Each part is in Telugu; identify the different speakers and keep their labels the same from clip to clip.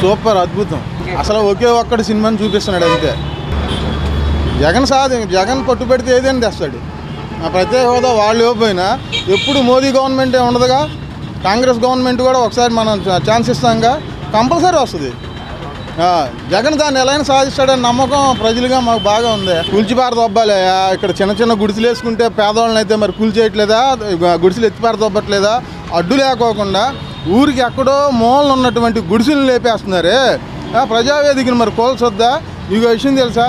Speaker 1: సూపర్ అద్భుతం. అసలు ఒకే ఒక్కటి సినిమాని చూపిస్తున్నాడు అంతే. జగన్ సాధి జగన్ పట్టు పెడితే ఏదైనా తెస్తాడు ఆ ప్రత్యేక హోదా వాళ్ళు ఇవ్వకపోయినా ఎప్పుడు మోదీ గవర్నమెంటే ఉండదుగా? కాంగ్రెస్ గవర్నమెంట్ కూడా ఒకసారి మనం ఛాన్స్ ఇస్తాంగా? కంపల్సరీ వస్తుంది. జగన్ దాన్ని ఎలా సాధిస్తాడని నమ్మకం ప్రజలుగా మాకు బాగా ఉంది. కూల్చిపార దొబ్బాలి ఇక్కడ చిన్న చిన్న గుడిసెలు వేసుకుంటే పేదవాళ్ళని అయితే మరి కూల్చేయట్లేదా? గుడిసెలు ఎత్తిపార దొబ్బట్లేదా అడ్డు లేకోకుండా ఊరికి ఎక్కడో మూలన ఉన్నటువంటి గుడిసెలు లేపేస్తున్నారే. ప్రజావేదికను మరి కోల్చొద్దా? మీకు విషయం తెలుసా?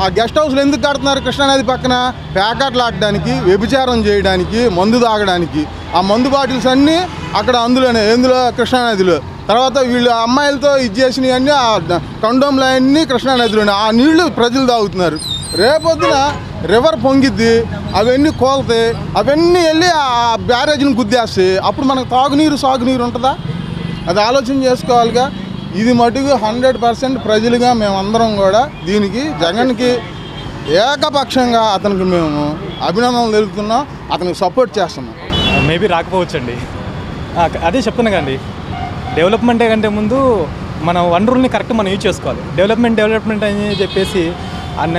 Speaker 1: ఆ గెస్ట్ హౌస్లు ఎందుకు కడుతున్నారు కృష్ణానది పక్కన? ప్యాకెట్లు ఆడడానికి వ్యభిచారం చేయడానికి మందు తాగడానికి. ఆ మందు బాటిల్స్ అన్నీ అక్కడ అందులోనే ఎందులో? కృష్ణానదిలో. తర్వాత వీళ్ళు అమ్మాయిలతో ఇది చేసినవి అన్నీ ఆ కండోమ్లు అన్నీ కృష్ణానదిలోనే ఆ నీళ్ళు ప్రజలు తాగుతున్నారు. రేపొద్దున రివర్ పొంగిద్ది అవన్నీ కోల్తాయి అవన్నీ వెళ్ళి ఆ బ్యారేజ్ని గుద్దేస్తాయి. అప్పుడు మనకు తాగునీరు సాగునీరు ఉంటుందా? అది ఆలోచన చేసుకోవాలిగా. ఇది మటుకు హండ్రెడ్ పర్సెంట్ ప్రజలుగా మేమందరం కూడా దీనికి జగన్కి ఏకపక్షంగా అతనికి మేము అభినందనలు తెలుపుతున్నాం అతనికి సపోర్ట్ చేస్తున్నాం.
Speaker 2: మేబీ రాకపోవచ్చండి. అదే చెప్తున్నాగా అండి డెవలప్మెంట్ కంటే ముందు మన వనరుల్ని కరెక్ట్ మనం యూజ్ చేసుకోవాలి. డెవలప్మెంట్ డెవలప్మెంట్ అని చెప్పేసి అన్న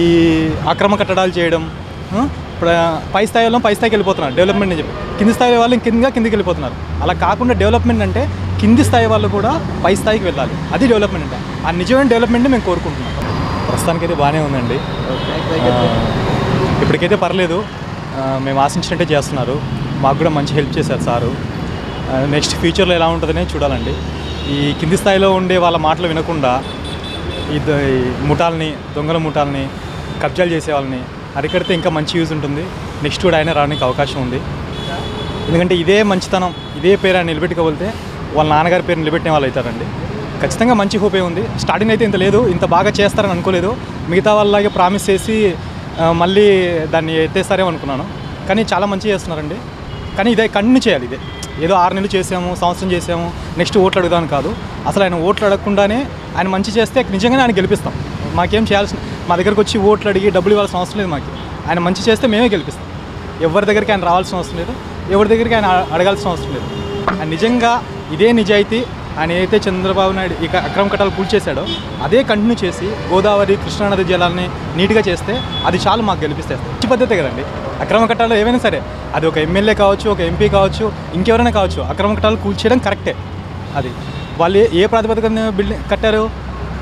Speaker 2: ఈ అక్రమ కట్టడాలు చేయడం పై స్థాయిలో పై స్థాయికి వెళ్ళిపోతున్నారు. డెవలప్మెంట్ అని చెప్పి. కింది స్థాయి వాళ్ళు కిందగా కిందికి వెళ్ళిపోతున్నారు. అలా కాకుండా డెవలప్మెంట్ అంటే కింది స్థాయి వాళ్ళు కూడా పై స్థాయికి వెళ్ళాలి. అది డెవలప్మెంట్ అంటే. ఆ నిజమైన డెవలప్మెంట్ మేము కోరుకుంటున్నాం. ప్రస్తుతానికైతే బాగానే ఉందండి. ఇప్పటికైతే పర్లేదు. మేము ఆశించినట్టే చేస్తున్నారు. మాకు కూడా మంచి హెల్ప్ చేశారు సారు. నెక్స్ట్ ఫ్యూచర్లో ఎలా ఉంటుందనే చూడాలండి. ఈ కింది స్థాయిలో ఉండే వాళ్ళ మాటలు వినకుండా ఈ ద- ఈ ముఠాలని దొంగల ముఠాలని కబ్జాలు చేసే వాళ్ళని అరికడితే ఇంకా మంచి యూజ్ ఉంటుంది. నెక్స్ట్ కూడా ఆయన రావడానికి అవకాశం ఉంది. ఎందుకంటే ఇదే మంచితనం ఇదే పేరు ఆయన నిలబెట్టుకోగలితే వాళ్ళ నాన్నగారి పేరు నిలబెట్టిన వాళ్ళు అవుతారండి. ఖచ్చితంగా మంచి హోపే ఉంది. స్టార్టింగ్ అయితే ఇంత లేదు ఇంత బాగా చేస్తారని అనుకోలేదు. మిగతా వాళ్ళలాగే ప్రామిస్ చేసి మళ్ళీ దాన్ని ఎత్తేస్తారేమో అనుకున్నాను. కానీ చాలా మంచి చేస్తున్నారండి. కానీ ఇదే కంటిన్యూ చేయాలి ఇదే. ఏదో ఆరు నెలలు చేసాము సంవత్సరం చేసాము నెక్స్ట్ ఓట్లు అడుగుదామని కాదు. అసలు ఆయన ఓట్లు అడగకుండానే ఆయన మంచి చేస్తే నిజంగానే ఆయన గెలిపిస్తాం. మాకేం చేయాల్సిన మా దగ్గరకు వచ్చి ఓట్లు అడిగి డబ్బులు ఇవ్వాల్సిన అవసరం లేదు మాకు. ఆయన మంచి చేస్తే మేమే గెలిపిస్తాం. ఎవరి దగ్గరికి ఆయన రావాల్సిన అవసరం లేదు ఎవరి దగ్గరికి ఆయన అడగాల్సిన అవసరం లేదు. ఆయన నిజంగా ఇదే నిజాయితీ ఆయన ఏదైతే చంద్రబాబు నాయుడు ఇక అక్రమ కట్టాలు కూల్చేశాడో అదే కంటిన్యూ చేసి గోదావరి కృష్ణానది జలాలని నీట్గా చేస్తే అది చాలు మాకు గెలిపిస్తే. మంచి పద్ధతే కదండి. అక్రమ కట్టాలు ఏవైనా సరే అది ఒక ఎమ్మెల్యే కావచ్చు ఒక ఎంపీ కావచ్చు ఇంకెవరైనా కావచ్చు అక్రమ కట్టాలు కూల్చేయడం కరెక్టే. అది వాళ్ళు ఏ- ప్రాతిపదికన బిల్డింగ్ కట్టారు?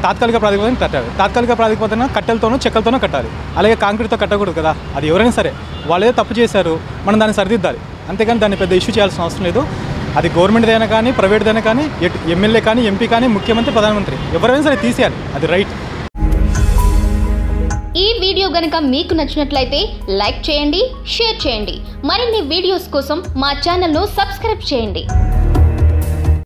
Speaker 2: తాత్కాలిక ప్రాతిపదికన కట్టారు తాత్కాలిక ప్రాతిపదికన కట్టెలతోనూ చెక్కలతోనో కట్టాలి. అలాగే కాంక్రీట్తో కట్టకూడదు కదా. అది ఎవరైనా సరే వాళ్ళు ఏదో తప్పు చేశారు మనం దాన్ని సరిదిద్దాలి. అంతేకాని దాన్ని పెద్ద ఇష్యూ చేయాల్సిన అవసరం లేదు. అది గవర్నమెంట్దైనా కానీ ప్రైవేట్దైనా కానీ ఎట్- ఎమ్మెల్యే కానీ ఎంపీ కానీ ముఖ్యమంత్రి ప్రధానమంత్రి. ఎవరైనా సరే తీసేయాలి. అది రైట్
Speaker 3: ఈ వీడియో గనక మీకు నచ్చినట్లయితే లైక్ చేయండి షేర్ చేయండి. మరిన్ని వీడియోస్ కోసం మా ఛానల్ను సబ్స్క్రైబ్ చేయండి.